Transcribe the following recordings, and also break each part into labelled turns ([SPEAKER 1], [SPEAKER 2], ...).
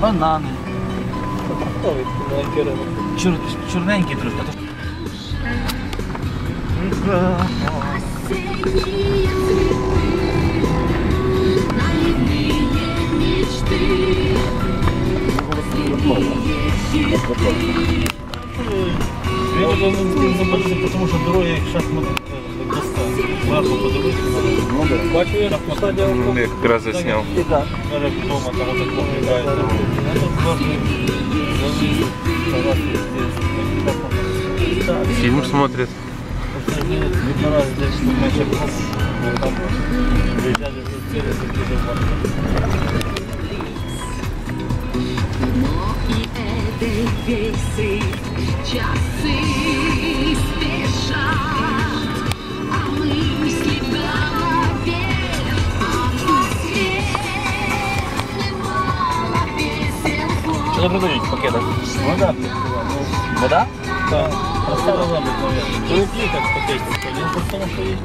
[SPEAKER 1] банани.
[SPEAKER 2] Ринок.
[SPEAKER 1] Чор, чорненькі трошки. а то-
[SPEAKER 2] Я вже не забачив, тому що дороги як шахмат як доска. Зверху подивитися.
[SPEAKER 1] Ну да.
[SPEAKER 2] Бачу я на посаді
[SPEAKER 3] Ну, я как раз заснял.
[SPEAKER 1] Так.
[SPEAKER 2] Навіть вдома там отак виглядає. А тут зверху заліз, фотографії здесь. Так,
[SPEAKER 3] Фильм смотрит.
[SPEAKER 2] Просто
[SPEAKER 1] Не продають пакети?
[SPEAKER 2] Вода.
[SPEAKER 1] Вода?
[SPEAKER 2] Так, простая вода обыкновенная. Ну и пей как пакетик, один по тому, что есть.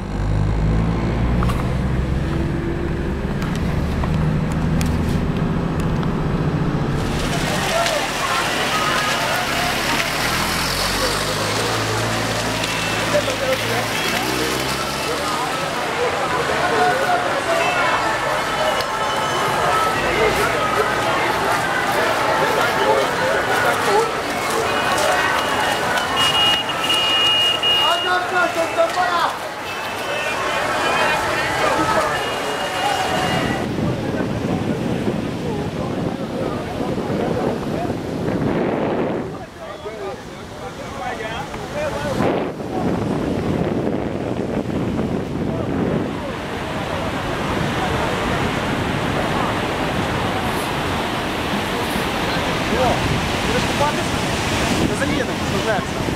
[SPEAKER 3] заедем, поздравляемся.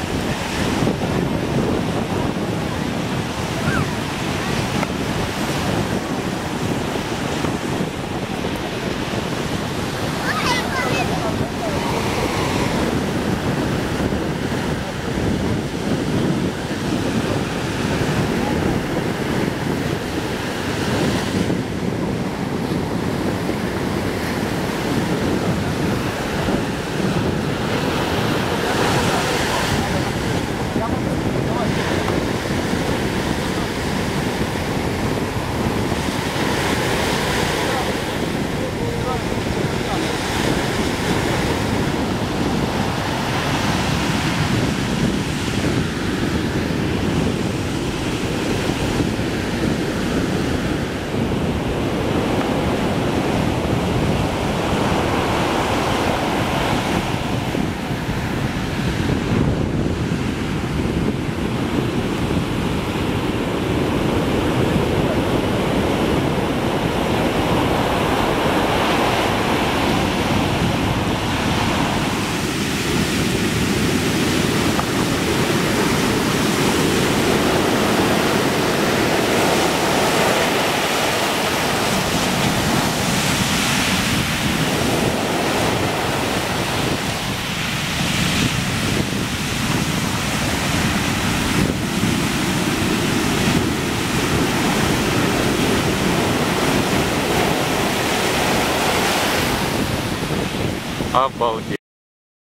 [SPEAKER 3] How about